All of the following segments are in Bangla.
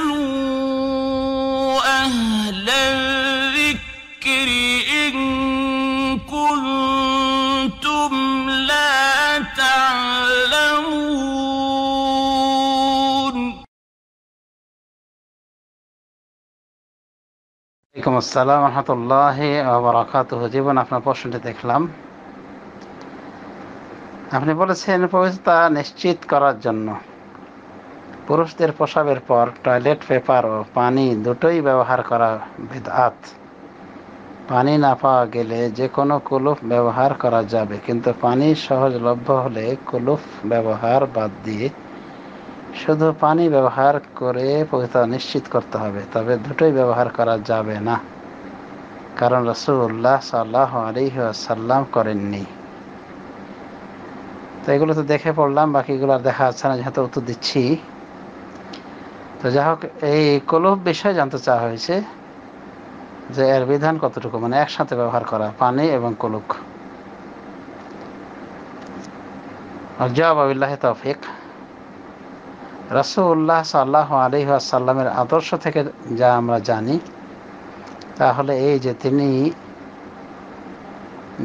فاسألوا أهل الذكر إن كنتم لا تعلمون ওয়ালাইকুম আসসালাম রহমতুল্লাহ বারাকাত জীবন আপনার প্রশ্নটি দেখলাম আপনি বলেছেন পবিত্রতা নিশ্চিত করার জন্য পুরুষদের প্রসাবের পর টয়লেট পেপার ও পানি দুটোই ব্যবহার করা বেদাত পানি না পাওয়া গেলে যে কোনো কুলুফ ব্যবহার করা যাবে, কিন্তু পানি সহজলভ্য হলে কুলুফ ব্যবহার বাদ দিয়ে শুধু পানি ব্যবহার করে পবিত্রতা নিশ্চিত করতে হবে, তবে দুটোই ব্যবহার করা যাবে না। কারণ রসুল্লাহ সাল্লাহ আলিহ সাল্লাম করেননি। তো এগুলো তো দেখে পড়লাম, বাকিগুলো আর দেখা যাচ্ছে না, যেহেতু উত্তর দিচ্ছি। তো যাই হোক, এই কলব বিষয়ে জানতে চাওয়া হয়েছে যে এর বিধান কতটুকু? মানে একসাথে ব্যবহার করা, পানি এবং কলুক। জবাবিল্লাহ তৌফিক। রসুল্লাহ সাল্লাহ আলী আসাল্লামের আদর্শ থেকে যা আমরা জানি, তাহলে এই যে তিনি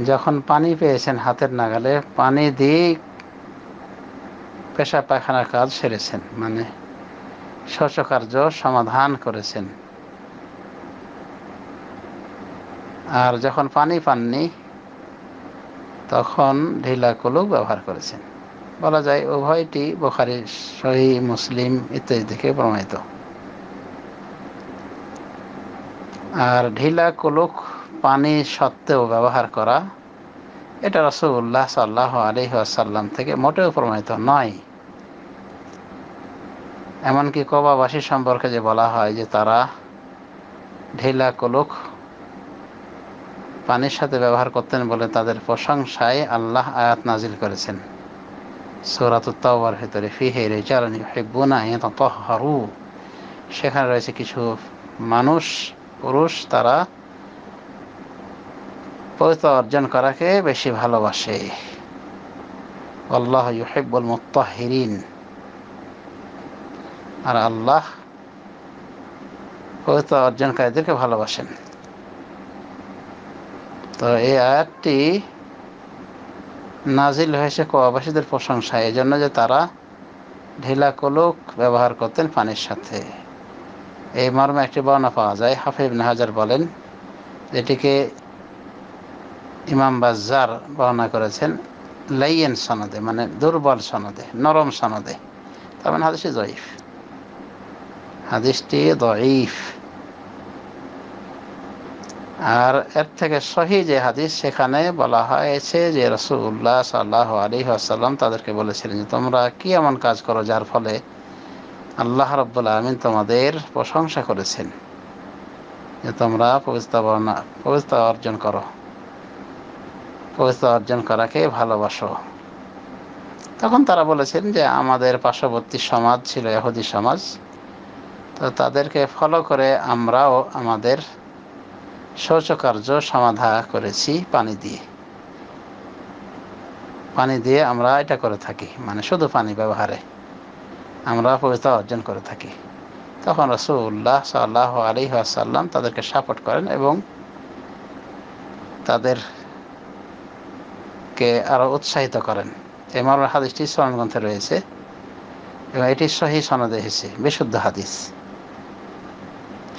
যখন পানি পেয়েছেন হাতের নাগালে, পানি দিয়ে পেশা পায়খানার কাজ সেরেছেন মানে শৌচকার্য সমাধান করেছেন। আর যখন পানি পাননি, তখন ঢিলা কলুক ব্যবহার করেছেন। বলা যায়, উভয়টি বোখারি সহি মুসলিম ইত্যাদি থেকে প্রমাণিত। আর ঢিলা কুলুক পানি সত্ত্বেও ব্যবহার করা, এটা রসুল্লাহ সাল্লাহ আলহি আসাল্লাম থেকে মোটেও প্রমাণিত নয়। এমনকি কবাবাসী সম্পর্কে যে বলা হয় যে তারা ঢিলা কলুক পানির সাথে ব্যবহার করতেন বলে তাদের প্রশংসায় আল্লাহ আয়াত নাজিল করেছেন। সৌরাতুত্তাওয়ার ভেতরে ফিহে রেজালানি হেব্বুনা তহরু সেখানে রয়েছে কিছু মানুষ, পুরুষ তারা পবিত্র অর্জন করাকে বেশি ভালোবাসে। আল্লাহ ইউহেব্বুল মুত্তাহিরিন। আর আল্লাহ পবিত্র অর্জনকারীদেরকে ভালোবাসেন। তো এই আয়াতটি নাজিল হয়েছে কোয়াবাসীদের প্রশংসা এই জন্য যে তারা ঢিলা কলুক ব্যবহার করতেন পানির সাথে। এই মর্মে একটি বর্ণনা পাওয়া যায়। হাফিব নাহাজার বলেন যেটিকে ইমাম বাজ্জার বর্ণনা করেছেন লাইয়েন সনদে মানে দুর্বল সনদে, নরম সনদে। তার মানে হাদিসটি জয়ীফ। হাদিসটি দয়ীফ আর এর থেকে সহি যে হাদিস সেখানে বলা হয়েছে যে রসুল্লাহ সাল্লাহ আলী আসাল্লাম তাদেরকে বলেছিলেন যে, তোমরা কি এমন কাজ করো যার ফলে আল্লাহ রব্বুল্লা আলমিন তোমাদের প্রশংসা করেছেন? যে তোমরা পবিত্র বর্ণা পবিত্র অর্জন করো। পবিত্র অর্জন করাকে ভালোবাসো। তখন তারা বলেছেন যে, আমাদের পার্শ্ববর্তী সমাজ ছিল এহুদি সমাজ। তো তাদেরকে ফলো করে আমরাও আমাদের শৌচকার্য সমাধা করেছি পানি দিয়ে। পানি দিয়ে আমরা এটা করে থাকি মানে শুধু পানি ব্যবহারে আমরা পবিত্র অর্জন করে থাকি। তখন রসুল্লাহ সাল্লাহ আলী আসাল্লাম তাদেরকে সাপোর্ট করেন এবং তাদেরকে আরও উৎসাহিত করেন। এই মর্মের হাদিসটি স্মরণগ্রন্থে রয়েছে এবং এটি সহি সনদে এসেছে, বিশুদ্ধ হাদিস।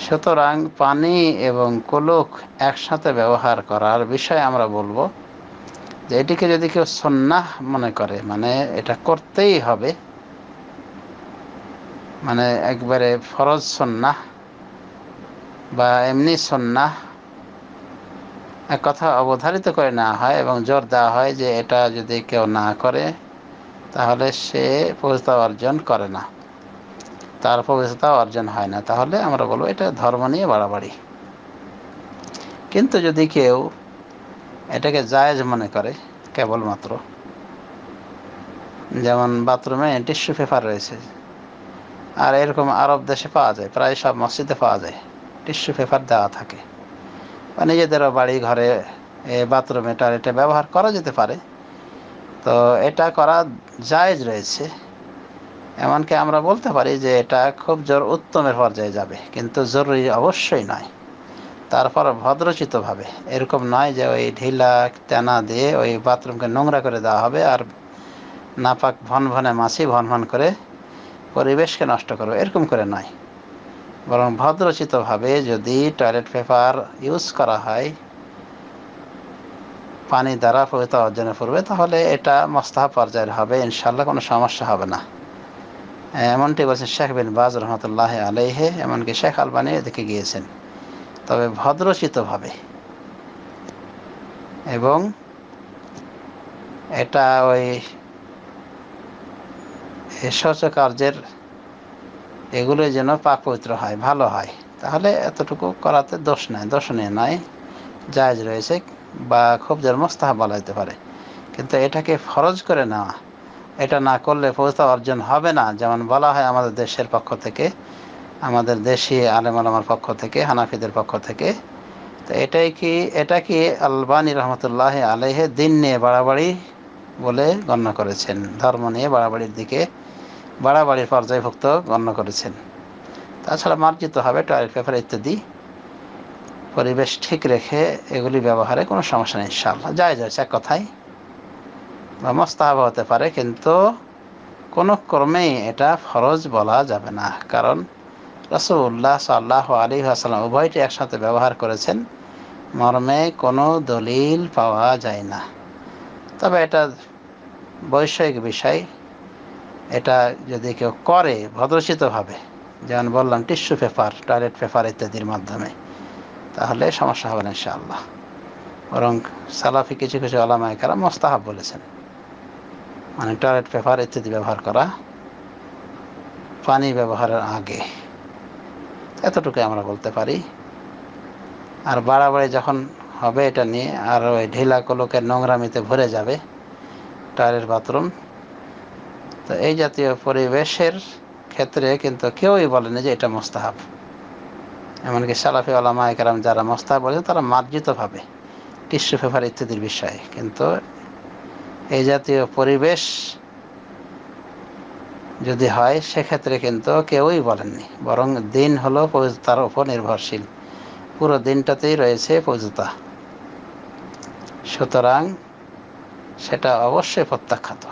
সুতরাং পানি এবং কোলক একসাথে ব্যবহার করার বিষয়ে আমরা বলব যে এটিকে যদি কেউ সন্ন্যাহ মনে করে মানে এটা করতেই হবে মানে একবারে ফরজ সন্ন্যাহ বা এমনি সন্ন্যাহ এক কথা অবধারিত করে নেওয়া হয় এবং জোর দেওয়া হয় যে এটা যদি কেউ না করে, তাহলে সে পবিত্রতা অর্জন করে না। তার পবিত্রতা অর্জন হয় না, তাহলে আমরা বলব এটা ধর্ম নিয়ে বাড়াবাড়ি। কিন্তু যদি কেউ এটাকে জায়েজ মনে করে, কেবলমাত্র, যেমন বাথরুমে টিস্যু পেপার রয়েছে, আর এরকম আরব দেশে পাওয়া যায়, প্রায় সব মসজিদে পাওয়া যায়, টিস্যু পেপার দেওয়া থাকে, বা নিজেদেরও বাড়ি ঘরে বাথরুমে টয়লেটে ব্যবহার করা যেতে পারে, তো এটা করা জায়েজ রয়েছে। এমনকি আমরা বলতে পারি যে এটা খুব জোর উত্তমের পর্যায়ে যাবে, কিন্তু জরুরি অবশ্যই নয়। তারপর ভদ্রচিতভাবে, এরকম নয় যে ওই ঢিলা তেনা দিয়ে ওই বাথরুমকে নোংরা করে দেওয়া হবে আর নাপাক ভন ভনে মাছি ভন ভন করে পরিবেশকে নষ্ট করবে, এরকম করে নয়। বরং ভদ্রচিতভাবে যদি টয়লেট পেপার ইউজ করা হয়, পানি দ্বারা পবিত্র অর্জনের পড়বে তাহলে এটা মস্তাহ পর্যায়ের হবে ইনশাল্লাহ কোনো সমস্যা হবে না। এমনটি বলছেন শেখ বিন বাজ রহমতুল্লাহ আলাইহে, এমনকি শেখ আলবানি এদিকে গিয়েছেন। তবে ভদ্রচিতভাবে। এবং এটা ওই কার্যের এগুলো যেন পাক পবিত্র হয়, ভালো হয়। তাহলে এতটুকু করাতে দোষ নেই দোষণীয় নাই, জায়জ রয়েছে বা খুব যেন মোস্তাহাব বলা যেতে পারে। কিন্তু এটাকে ফরজ করে নেওয়া এটা না করলে পবিত্র অর্জন হবে না। যেমন বলা হয় আমাদের দেশের পক্ষ থেকে, আমাদের দেশি আলেম আলমার পক্ষ থেকে, হানাফিদের পক্ষ থেকে। তো এটাই কি, এটা কি আলবানী রহমতুল্লাহ আলহে দিন নিয়ে বাড়াবাড়ি বলে গণ্য করেছেন? ধর্ম নিয়ে বাড়াবাড়ির দিকে বাড়াবাড়ির পর্যায়ভুক্ত গণ্য করেছেন। তাছাড়া মার্জিত হবে টয়লেট পেপার ইত্যাদি। পরিবেশ ঠিক রেখে এগুলি ব্যবহারে কোনো সমস্যা নেই ইনশাল্লাহ যায় যাচ্ছে এক কথায় বা মস্তাহাব হতে পারে, কিন্তু কোনো ক্রমেই এটা ফরজ বলা যাবে না। কারণ রসুল্লাহ সাল্লাহ আলী আসালাম উভয়টি একসাথে ব্যবহার করেছেন, মর্মে কোনো দলিল পাওয়া যায় না। তবে এটা বৈষয়িক বিষয়। এটা যদি কেউ করে ভদ্রচিতভাবে, যেমন বললাম, টিস্যু পেপার, টয়লেট পেপার ইত্যাদির মাধ্যমে, তাহলে সমস্যা হবে না ইনশাআল্লাহ। বরং সালাফি কিছু কিছু আলামায় কারা মোস্তাহাব বলেছেন। মানে টয়লেট পেপার ইত্যাদি ব্যবহার করা, পানি ব্যবহারের আগে। এতটুকু আমরা বলতে পারি। আর বাড়াবাড়ি যখন হবে এটা নিয়ে, আর ওই ঢিলা কলকের নোংরামিতে ভরে যাবে টয়লেট বাথরুম তো এই জাতীয় পরিবেশের ক্ষেত্রে কিন্তু কেউই বলেনি যে এটা মোস্তাহাব। এমনকি সালাফি আলামা একরাম যারা মোস্তাহাব বলেছে, তারা মার্জিতভাবে টিস্যু পেপার ইত্যাদির বিষয়ে। কিন্তু এই জাতীয় পরিবেশ যদি হয়, সেক্ষেত্রে কিন্তু কেউই বলেননি। বরং দিন হলো পবিত্রতার উপর নির্ভরশীল। পুরো দিনটাতেই রয়েছে পবিত্রতা সুতরাং সেটা অবশ্যই প্রত্যাখ্যাত।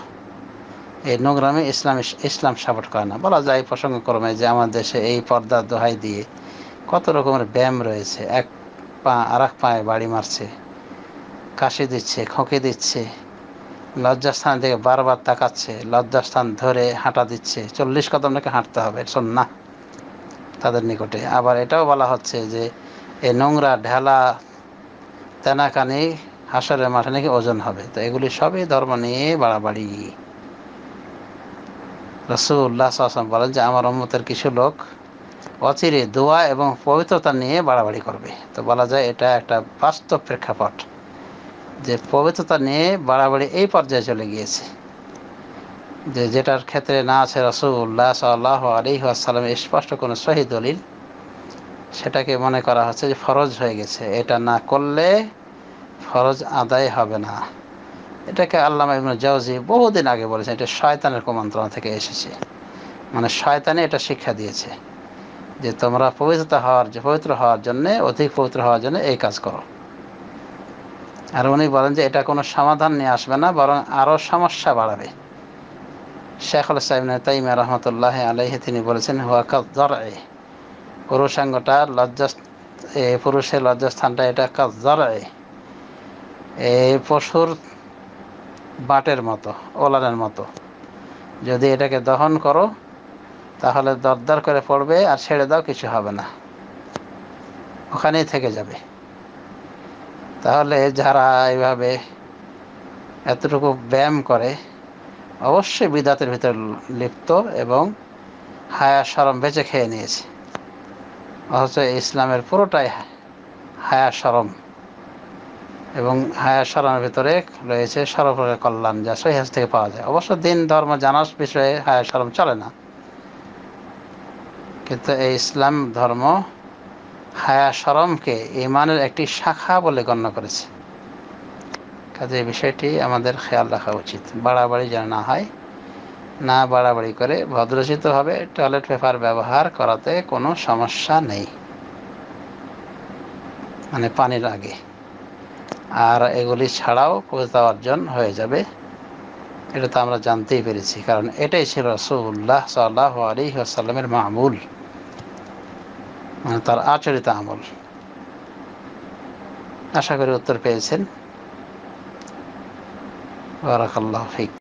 এই নোংরামে ইসলাম ইসলাম সাপোর্ট করে না। বলা যায় প্রসঙ্গক্রমে যে আমার দেশে এই পর্দার দোহাই দিয়ে কত রকমের ব্যায়াম রয়েছে। এক পা আর এক পায়ে বাড়ি মারছে, কাশি দিচ্ছে, খোঁকে দিচ্ছে লজ্জাস্থান থেকে বারবার তাকাচ্ছে, লজ্জাস্থান ধরে হাঁটা দিচ্ছে। চল্লিশ কদম নাকি হাঁটতে হবে? না, তাদের নিকটে। আবার এটাও বলা হচ্ছে যে এই নোংরা, ঢেলা, তেনাকানি, হাসরের মাঠে নাকি ওজন হবে? তো এগুলি সবই ধর্ম নিয়ে বাড়াবাড়ি। রসুল্লাহ আসলাম বলেন যে, আমার অম্মতের কিছু লোক অচিরে দোয়া এবং পবিত্রতা নিয়ে বাড়াবাড়ি করবে। তো বলা যায় এটা একটা বাস্তব প্রেক্ষাপট। যে পবিত্রতা নিয়ে বাড়াবাড়ি এই পর্যায়ে চলে গিয়েছে। যে যেটার ক্ষেত্রে না আছে রসুল্লাহ সাল্লাহ আলী আসসালামের স্পষ্ট কোনো সহি দলিল, সেটাকে মনে করা হচ্ছে যে ফরজ হয়ে গেছে। এটা না করলে ফরজ আদায় হবে না। এটাকে আল্লামা ইবনু জাউজি বহুদিন আগে বলেছেন, এটা শয়তানের কুমন্ত্রণা থেকে এসেছে। মানে শয়তানে এটা শিক্ষা দিয়েছে যে তোমরা পবিত্রতা হওয়ার পবিত্র হওয়ার জন্যে, অধিক পবিত্র হওয়ার জন্য এই কাজ করো। আর উনি বলেন যে এটা কোনো সমাধান নিয়ে আসবে না, বরং আরও সমস্যা বাড়াবে। শেখুল সাহেব তাইমা রহমতুল্লাহ আলাইহে তিনি বলেছেন হুয়াকাল জরাই পুরুষাঙ্গটা লজ্জা পুরুষের লজ্জাস্থানটা এটা কাজ জরাই এই পশুর বাটের মতো ওলানের মতো। যদি এটাকে দহন করো, তাহলে দরদর করে পড়বে আর ছেড়ে দাও, কিছু হবে না। ওখানেই থেকে যাবে। তাহলে যারা এইভাবে এতটুকু ব্যায়াম করে, অবশ্যই বিদাতের ভিতরে লিপ্ত এবং হায়া সরম বেঁচে খেয়ে নিয়েছে। অথচ ইসলামের পুরোটাই হায়া সরম এবং হায়া সরমের ভিতরে রয়েছে সর্বপ্রকার কল্যাণ যা সহিহাস থেকে পাওয়া যায়। অবশ্য দিন, ধর্ম জানার বিষয়ে হায়া সরম চলে না। কিন্তু এই ইসলাম, ধর্ম হায়া সরমকে ইমানের একটি শাখা বলে গণ্য করেছে। কাজে বিষয়টি আমাদের খেয়াল রাখা উচিত। বাড়াবাড়ি যেন না হয়, না বাড়াবাড়ি করে ভদ্রচিতভাবে টয়লেট পেপার ব্যবহার করাতে কোনো সমস্যা নেই। মানে পানির আগে। আর এগুলি ছাড়াও পবিত্রতা অর্জন হয়ে যাবে। এটা তো আমরা জানতেই পেরেছি, কারণ এটাই ছিল রসুল্লাহ সাল্লাহ আলী আসাল্লামের মামুল। মানে তার আচরিত আমল। আশা করি উত্তর পেয়েছেন। বারাকাল্লাহ ফিক।